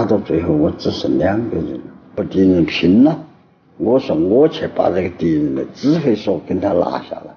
打到最后，我只剩两个人，和敌人拼了。我说我去把这个敌人的指挥所跟他拿下来，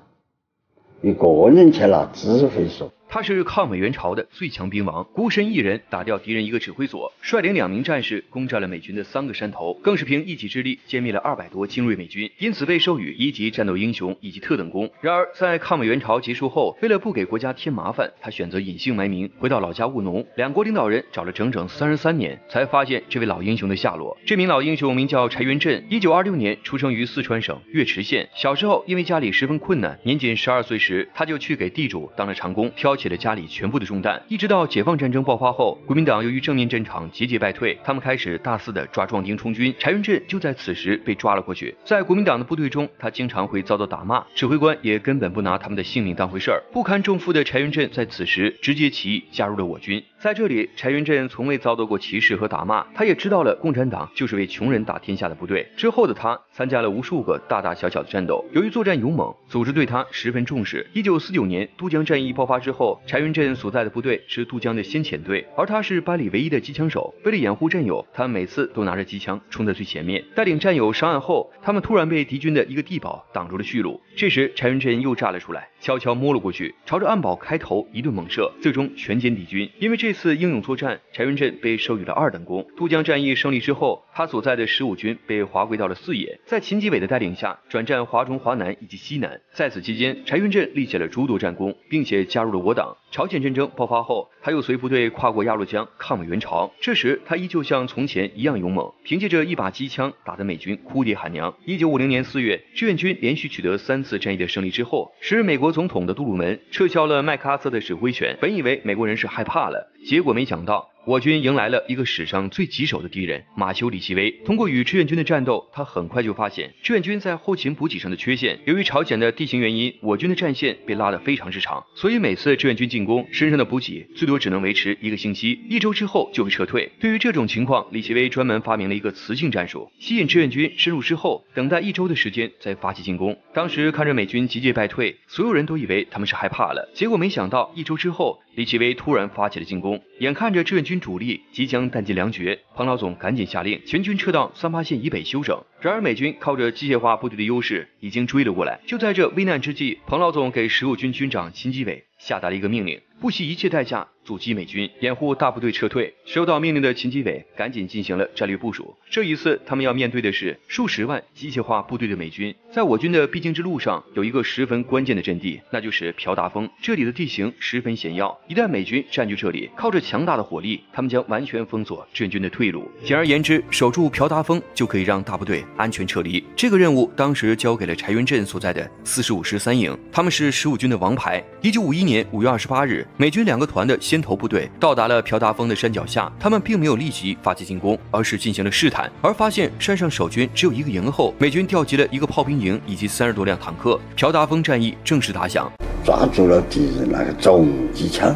一个人去拿指挥所。他是抗美援朝的最强兵王，孤身一人打掉敌人一个指挥所，率领两名战士攻占了美军的三个山头，更是凭一己之力歼灭了二百多精锐美军，因此被授予一级战斗英雄以及特等功。然而，在抗美援朝结束后，为了不给国家添麻烦，他选择隐姓埋名，回到老家务农。两国领导人找了整整三十三年，才发现这位老英雄的下落。这名老英雄名叫柴元振，一九二六年出生于四川省岳池县。小时候因为家里十分困难，年仅十二岁时，他就去给地主当了长工，挑起了家里全部的。重担，一直到解放战争爆发后，国民党由于正面战场节节败退，他们开始大肆的抓壮丁充军。柴云振就在此时被抓了过去。在国民党的部队中，他经常会遭到打骂，指挥官也根本不拿他们的性命当回事儿。不堪重负的柴云振在此时直接起义加入了我军。在这里，柴云振从未遭到过歧视和打骂，他也知道了共产党就是为穷人打天下的部队。之后的他参加了无数个大大小小的战斗，由于作战勇猛，组织对他十分重视。一九四九年都江战役爆发之后，柴云振所在的部队是渡江的先遣队，而他是班里唯一的机枪手。为了掩护战友，他每次都拿着机枪冲在最前面，带领战友上岸后，他们突然被敌军的一个地堡挡住了去路。这时，柴云振又炸了出来，悄悄摸了过去，朝着暗堡开头一顿猛射，最终全歼敌军。因为这次英勇作战，柴云振被授予了二等功。渡江战役胜利之后，他所在的十五军被划归到了四野，在秦基伟的带领下，转战华中、华南以及西南。在此期间，柴云振立下了诸多战功，并且加入了我党。朝鲜战争爆发后，他又随部队跨过鸭绿江抗美援朝。这时，他依旧像从前一样勇猛，凭借着一把机枪打得美军哭爹喊娘。一九五零年四月，志愿军连续取得三次战役的胜利之后，时任美国总统的杜鲁门撤销了麦克阿瑟的指挥权。本以为美国人是害怕了，结果没想到。我军迎来了一个史上最棘手的敌人马修里奇微。通过与志愿军的战斗，他很快就发现志愿军在后勤补给上的缺陷。由于朝鲜的地形原因，我军的战线被拉得非常之长，所以每次志愿军进攻，身上的补给最多只能维持一个星期，一周之后就会撤退。对于这种情况，李奇微专门发明了一个磁性战术，吸引志愿军深入之后，等待一周的时间再发起进攻。当时看着美军节节败退，所有人都以为他们是害怕了，结果没想到一周之后。李奇微突然发起了进攻，眼看着志愿军主力即将弹尽粮绝，彭老总赶紧下令全军撤到三八线以北休整。然而美军靠着机械化部队的优势，已经追了过来。就在这危难之际，彭老总给十五军军长秦基伟下达了一个命令。不惜一切代价阻击美军，掩护大部队撤退。收到命令的秦基伟赶紧进行了战略部署。这一次，他们要面对的是数十万机械化部队的美军。在我军的必经之路上，有一个十分关键的阵地，那就是朴达峰。这里的地形十分险要，一旦美军占据这里，靠着强大的火力，他们将完全封锁志愿军的退路。简而言之，守住朴达峰就可以让大部队安全撤离。这个任务当时交给了柴云振所在的四十五师三营，他们是十五军的王牌。一九五一年五月二十八日。美军两个团的先头部队到达了朴达峰的山脚下，他们并没有立即发起进攻，而是进行了试探。而发现山上守军只有一个营后，美军调集了一个炮兵营以及三十多辆坦克，朴达峰战役正式打响。抓住了敌人那个重机枪，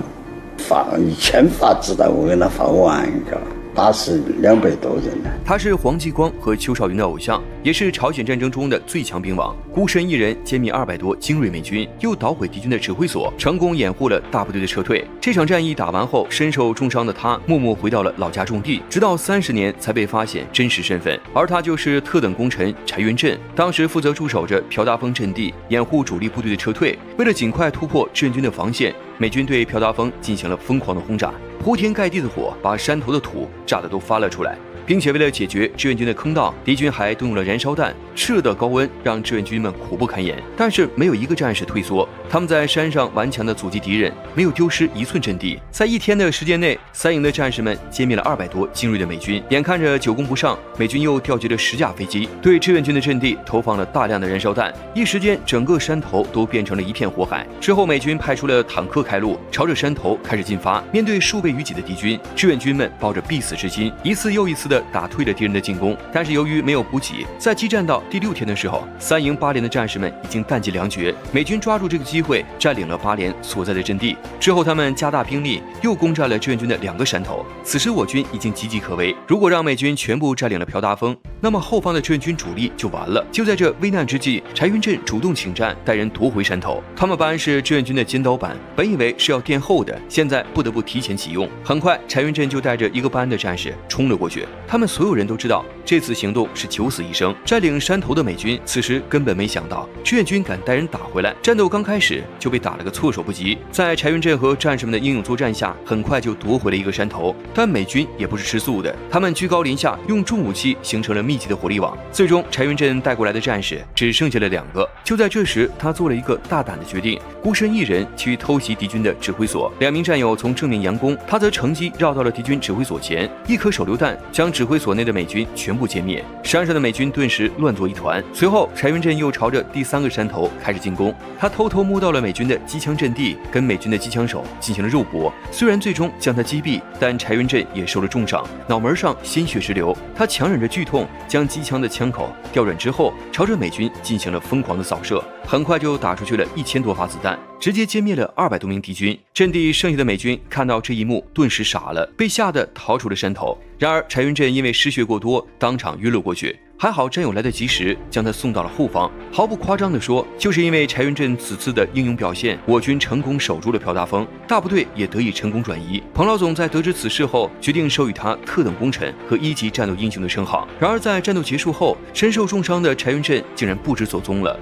放一千发子弹，我给他放完一个。打死两百多人呢。他是黄继光和邱少云的偶像，也是朝鲜战争中的最强兵王。孤身一人歼灭二百多精锐美军，又捣毁敌军的指挥所，成功掩护了大部队的撤退。这场战役打完后，身受重伤的他默默回到了老家种地，直到三十年才被发现真实身份。而他就是特等功臣柴云振，当时负责驻守着朴达峰阵地，掩护主力部队的撤退。为了尽快突破志愿军的防线，美军对朴达峰进行了疯狂的轰炸。铺天盖地的火把山头的土炸得都翻了出来。并且为了解决志愿军的坑道，敌军还动用了燃烧弹。炽热的高温让志愿军们苦不堪言，但是没有一个战士退缩。他们在山上顽强地阻击敌人，没有丢失一寸阵地。在一天的时间内，三营的战士们歼灭了二百多精锐的美军。眼看着久攻不上，美军又调集了十架飞机，对志愿军的阵地投放了大量的燃烧弹。一时间，整个山头都变成了一片火海。之后，美军派出了坦克开路，朝着山头开始进发。面对数倍于己的敌军，志愿军们抱着必死之心，一次又一次的。打退了敌人的进攻，但是由于没有补给，在激战到第六天的时候，三营八连的战士们已经弹尽粮绝，美军抓住这个机会占领了八连所在的阵地。之后，他们加大兵力，又攻占了志愿军的两个山头。此时，我军已经岌岌可危。如果让美军全部占领了朴达峰，那么后方的志愿军主力就完了。就在这危难之际，柴云振主动请战，带人夺回山头。他们班是志愿军的尖刀班，本以为是要垫后的，现在不得不提前启用。很快，柴云振就带着一个班的战士冲了过去。他们所有人都知道，这次行动是九死一生。占领山山头的美军此时根本没想到志愿军敢带人打回来，战斗刚开始就被打了个措手不及。在柴云振和战士们的英勇作战下，很快就夺回了一个山头。但美军也不是吃素的，他们居高临下，用重武器形成了密集的火力网。最终，柴云振带过来的战士只剩下了两个。就在这时，他做了一个大胆的决定，孤身一人去偷袭敌军的指挥所。两名战友从正面佯攻，他则乘机绕到了敌军指挥所前，一颗手榴弹将指挥所内的美军全部歼灭。山上的美军顿时乱作一团。随后，柴云振又朝着第三个山头开始进攻。他偷偷摸到了美军的机枪阵地，跟美军的机枪手进行了肉搏。虽然最终将他击毙，但柴云振也受了重伤，脑门上鲜血直流。他强忍着剧痛，将机枪的枪口调转之后，朝着美军进行了疯狂的扫射。很快就打出去了一千多发子弹，直接歼灭了二百多名敌军。阵地剩下的美军看到这一幕，顿时傻了，被吓得逃出了山头。然而柴云振因为失血过多，当场晕了过去。还好战友来得及时，将他送到了后方。毫不夸张地说，就是因为柴云振此次的英勇表现，我军成功守住了朴大峰，大部队也得以成功转移。彭老总在得知此事后，决定授予他特等功臣和一级战斗英雄的称号。然而在战斗结束后，身受重伤的柴云振竟然不知所踪了。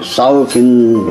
少平